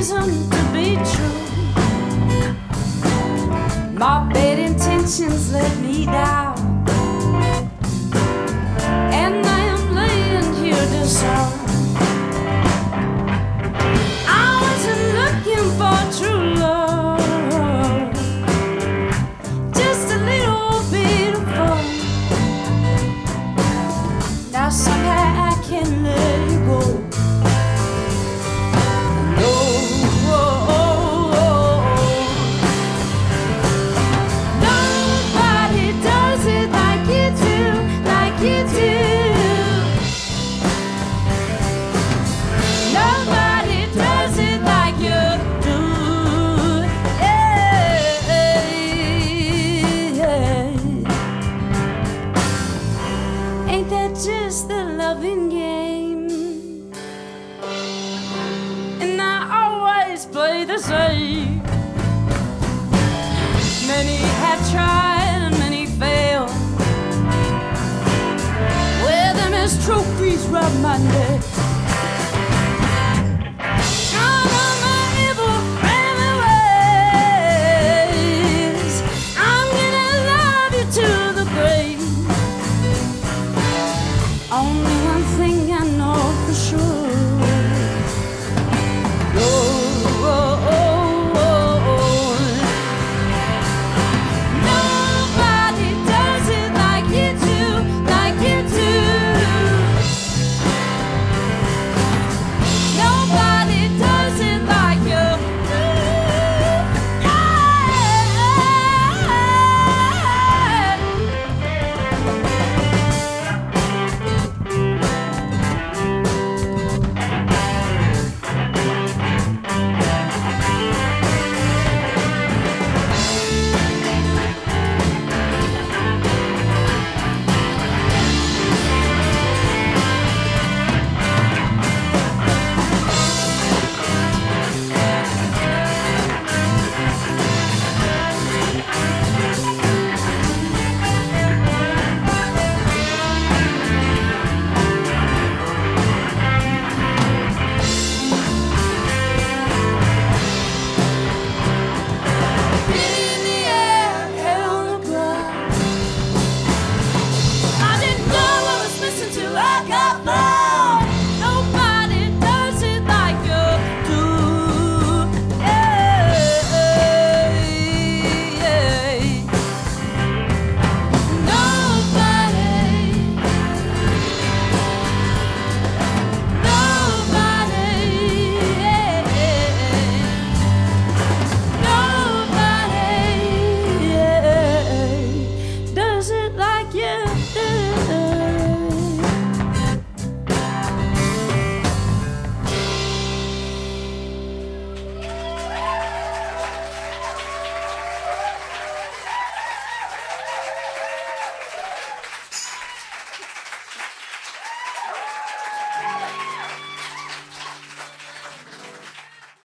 reason to be true. My bad intentions let me down. Always the same. Many have tried and many failed. Wear them as trophies round my neck.